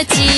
the tea.